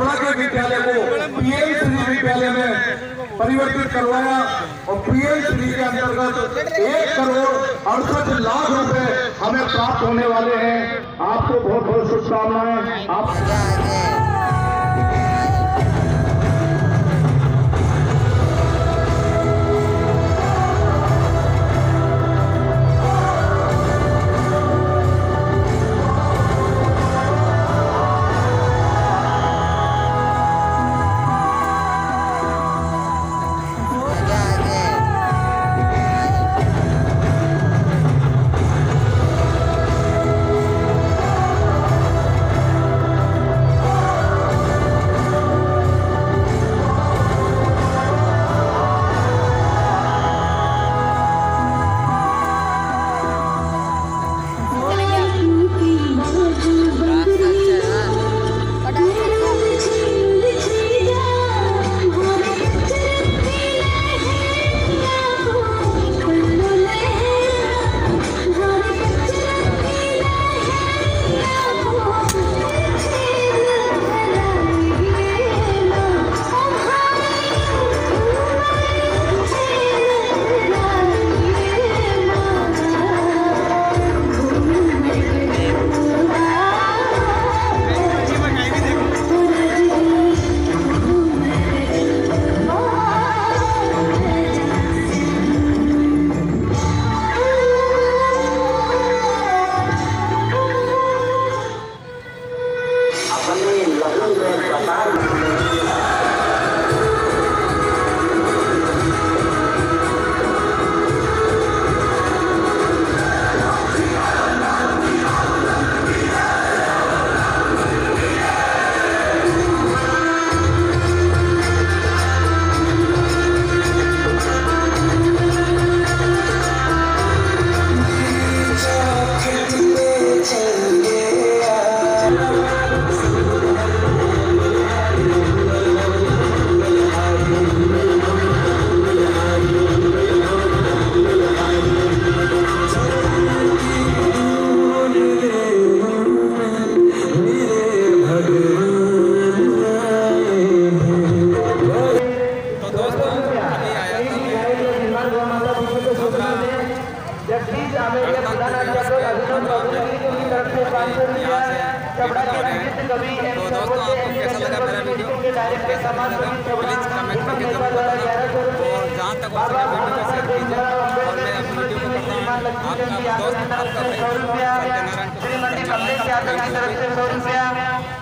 छबड़ा के विद्यालय को पीएल श्री विद्यालय में परिवर्तित करवाया और पीएल श्री के अंतर्गत एक करोड़ अड़सठ लाख रुपए हमें प्राप्त होने वाले हैं। आपको बहुत बहुत शुभकामनाएँ। आप तो दोस्तों आपको कैसा लगा मेरा वीडियो? कैसा लगा प्लीज़ कमेंट करके ज़रूर बताना। और जहाँ तक हो सके वीडियो को शेयर कीजिए। और मैं अपनी वीडियो को करता हूँ आपका दोस्त आपका भाई सत्यनारायण को